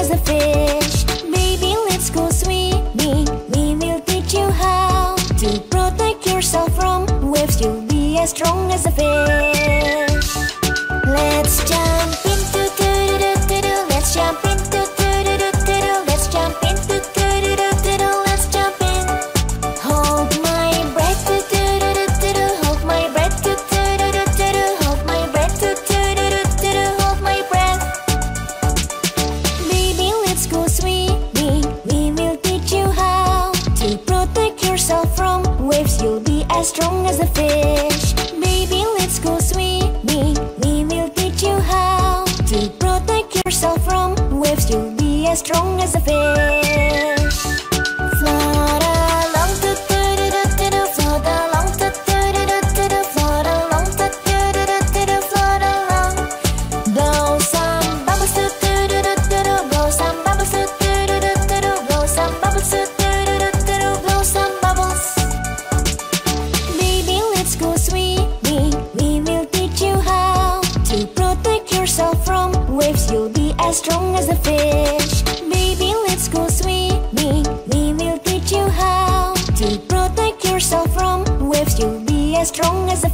as a fish. Baby, let's go swimming. We will teach you how to protect yourself from waves. You'll be as strong as a fish. To protect yourself from waves, you'll be as strong as a fish. You'll be as strong as a fish. Baby, let's go swimming. We will teach you how To protect yourself from waves. You'll be as strong as a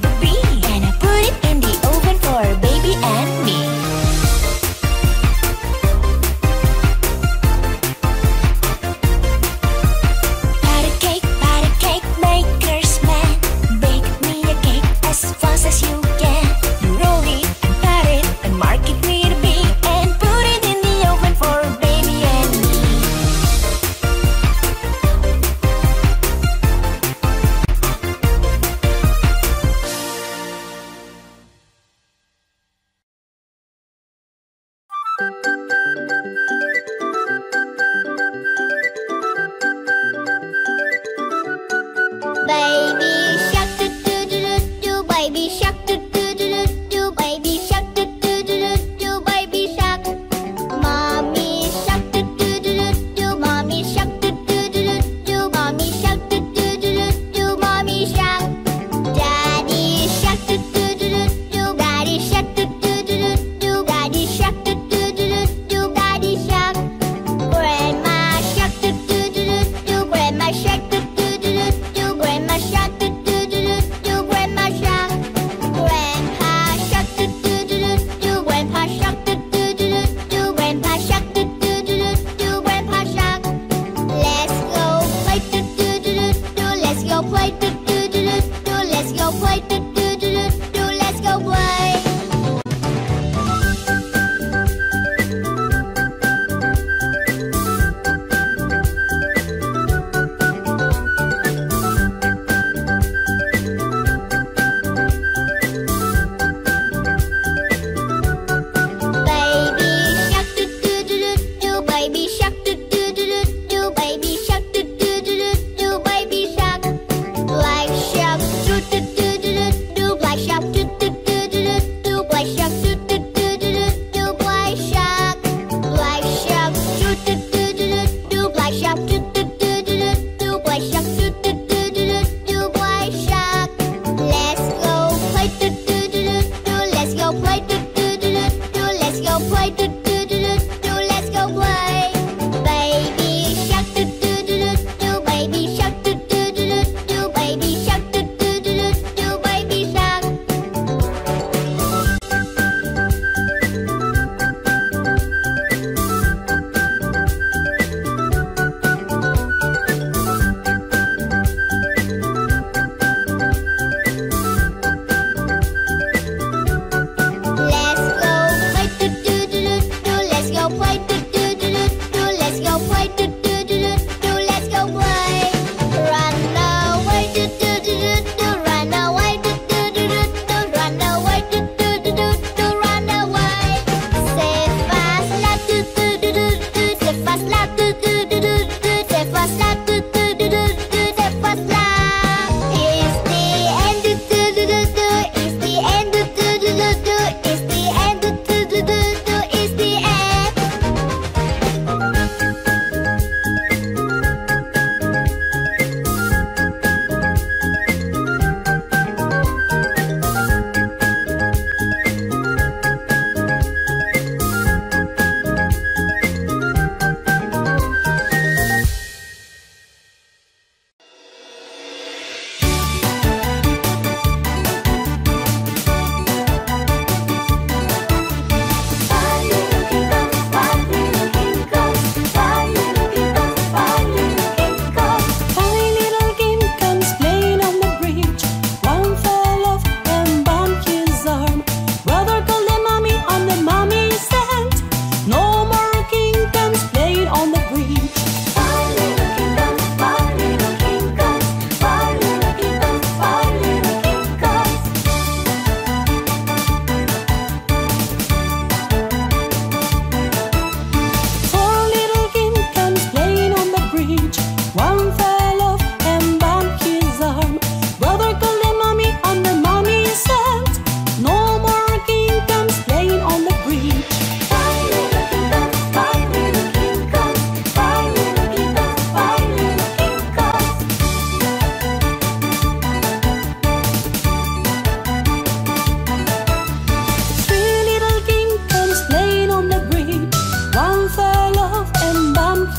baby. Play, do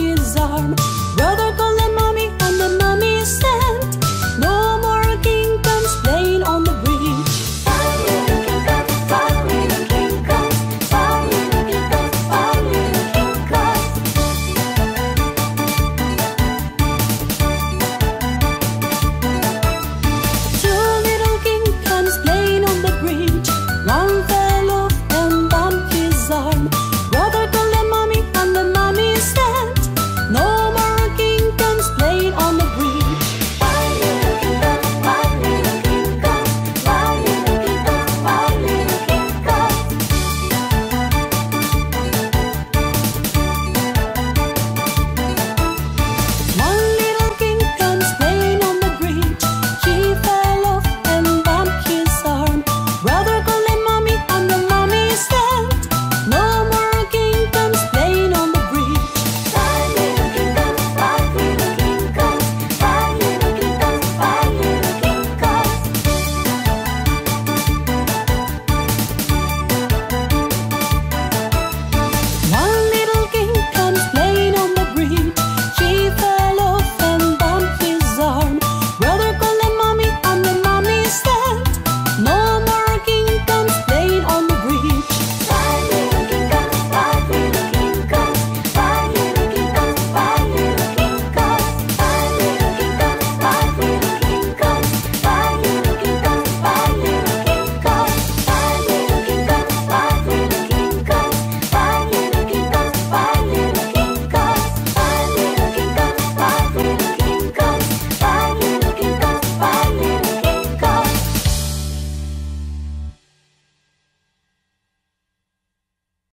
his arm. Brother